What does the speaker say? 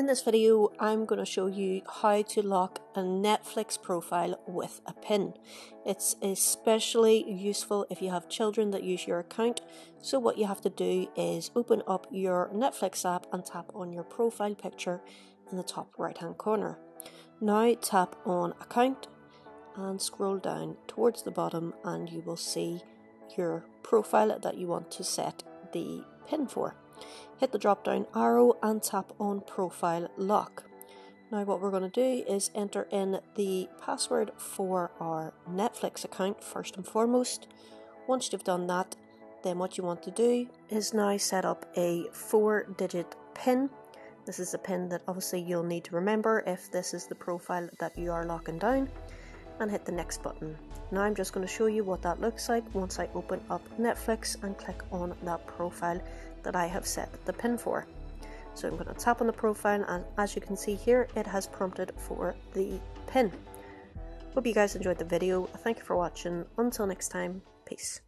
In this video, I'm going to show you how to lock a Netflix profile with a PIN. It's especially useful if you have children that use your account. So what you have to do is open up your Netflix app and tap on your profile picture in the top right hand corner. Now tap on account and scroll down towards the bottom and you will see your profile that you want to set the PIN for hit the drop down arrow and tap on profile lock. Now what we're going to do is enter in the password for our Netflix account first and foremost. Once you've done that, then what you want to do is now set up a four digit PIN. This is a PIN that obviously you'll need to remember if this is the profile that you are locking down and hit the next button. Now I'm just going to show you what that looks like once I open up Netflix and click on that profile that I have set the pin for. So I'm going to tap on the profile and as you can see here it has prompted for the pin. Hope you guys enjoyed the video. Thank you for watching. Until next time, peace.